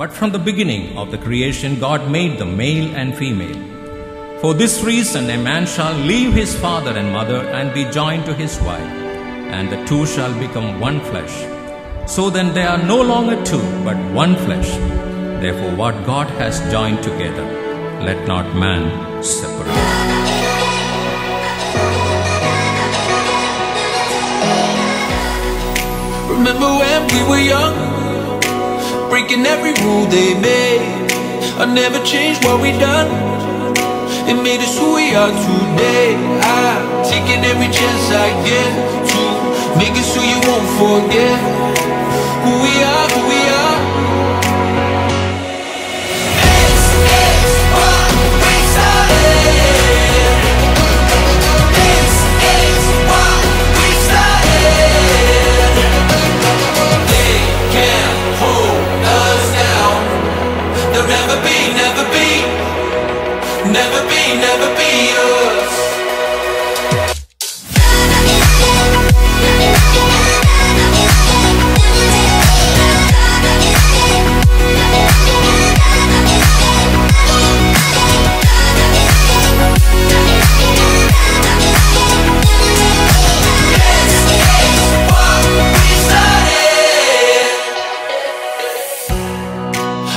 But from the beginning of the creation, God made them male and female. For this reason, a man shall leave his father and mother and be joined to his wife, and the two shall become one flesh. So then they are no longer two, but one flesh. Therefore, what God has joined together, let not man separate. Remember when we were young, breaking every rule they made. I never changed what we done. It made us who we are today. I'm taking every chance I get to make it so you won't forget who we are, who we never be, never be started.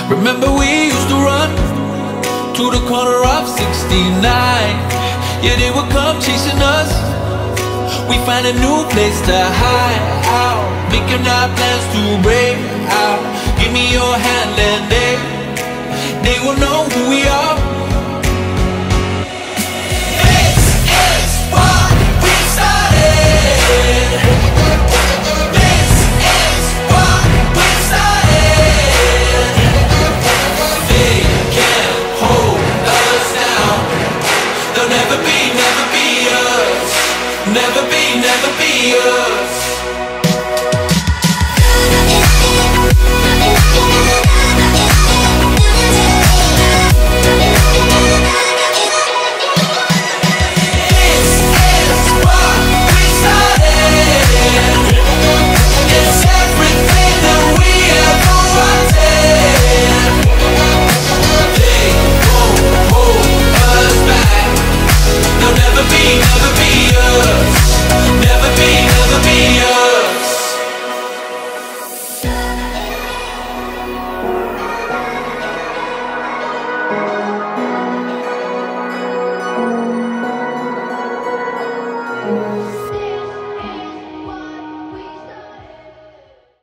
Remember we used to run to the corner of 69. Yeah, they would come chasing us. We find a new place to hide out, making our plans to break out. Give me your hand and they, they will know who we are. Never be, never be us. Never be, never be us.